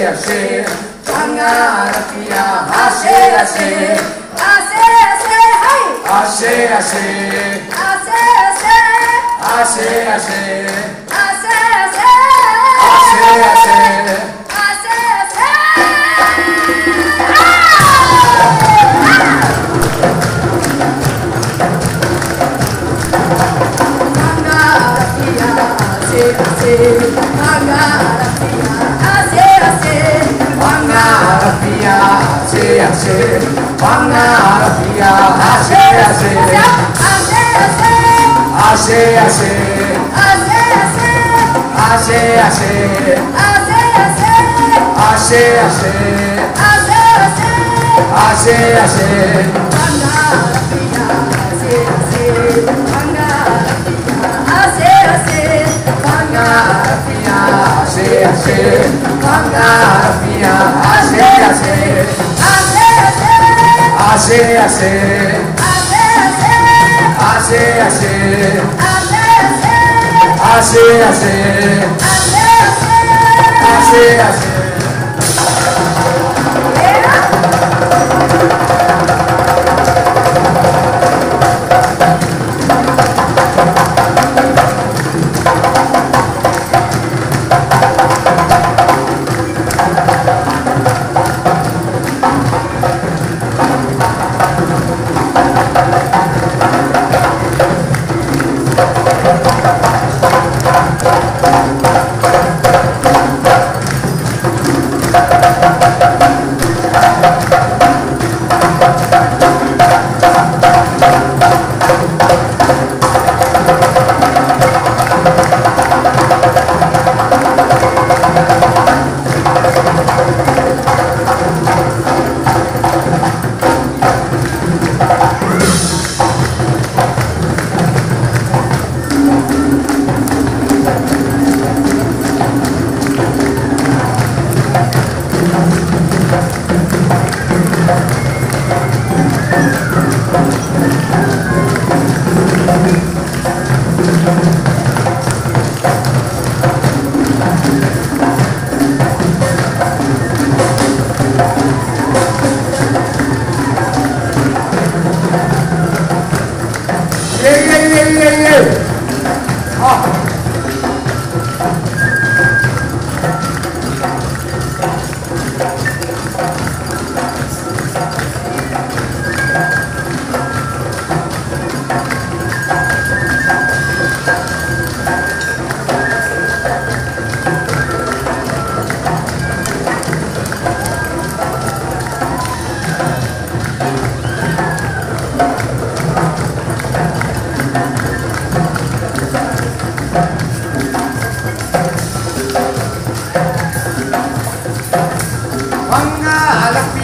Ase, axé. Axé, axé, ai. Axé, axé. Axé, axé. Axé. Pangarapia. Ashe, ashe. Pangarapia. Ashe, ashe. Ase, ase. Ashe, ashe. Ase, ase. Ashe, ashe. Ase, ase. Ashe, ashe. hace, hace, hace, hace, hace, hace, hace, hace, hace,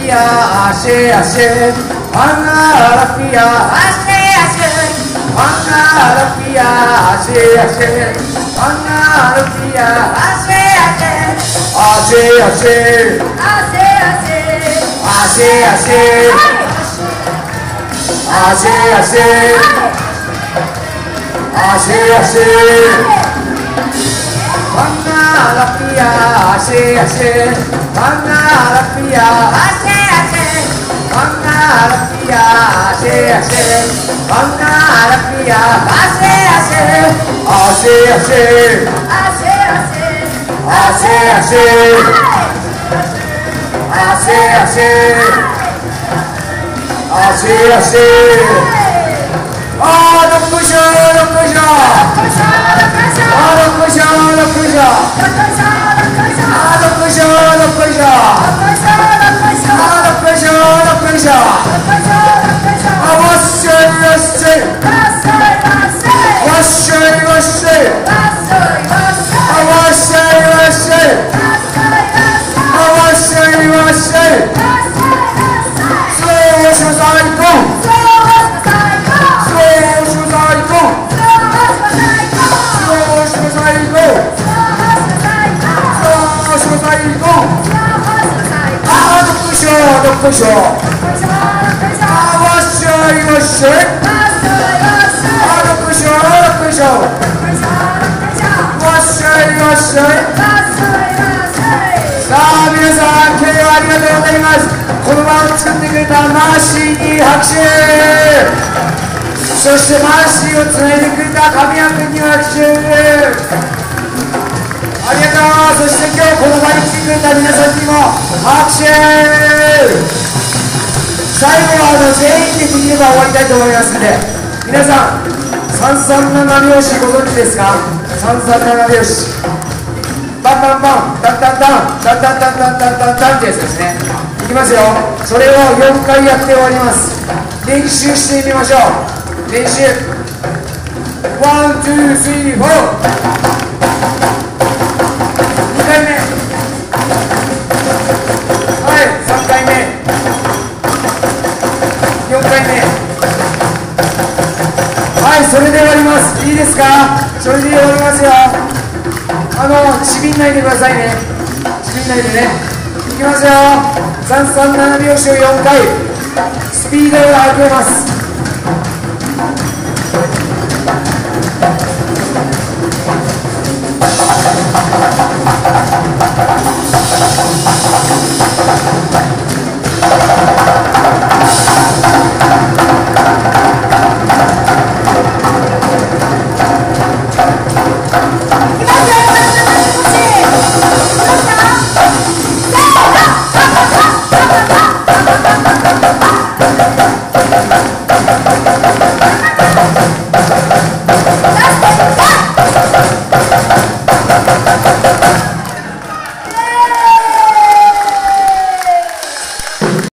Pangarapia. Ashe, ashe. Pangarapia. Ase, ase. Pangarapia. Ashe, ashe. Pangarapia. Ase, ase. Ashe, ashe. Ase, ase. Ashe, ashe. Ashe, ashe. Ashe, ashe. Pangarapia. Ashe, ashe. Pangarapia. Ase, ase. Banga Rabbia, Ashe Ashe, Banga Rabbia, Ashe. Ashe, Ashe. Ashe, Ashe. Ashe, Ashe. Ashe, Ashe. Ashe, Ashe. こしょあわっしょいわっしょいあどっこいしょどっこしょわっしょいわっしょいさあ皆さん今日はありがとうございます。この場を作ってくれたマーシーに拍手。そしてマーシーをつないでくれた神谷君に拍手。ありがとうそして今日この場に来てくれた皆さんにも拍手最後はあの全員でできれば終わりたいと思います。ので皆さん三三七拍子ご存知ですか？三三七拍子バンバンバンタンタンタンタンタンタンタンタンタンタンってやつです。ねいきますよ。それを4回やって終わります。練習してみましょう。練習。ワンツースリーフォー。はいそれで終わります。いいですか？それで終わりますよ。あのちびんないでくださいね。ちびんないでね。いきますよ。337拍子を4回。スピードを上げます。